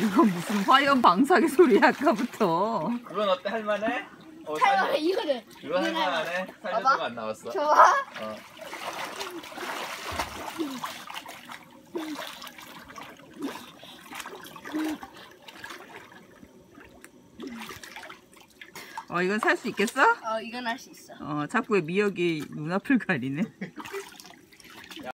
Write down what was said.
이건 무슨 화염 방사기 소리야 아까부터. 그건 어때 할만해? 어, 할만해 이거는 이거 할만해? 살려줘가 안 나왔어. 좋아. 어. 어 이건 살 수 있겠어? 어 이건 할 수 있어. 어 자꾸 왜 미역이 눈앞을 가리네.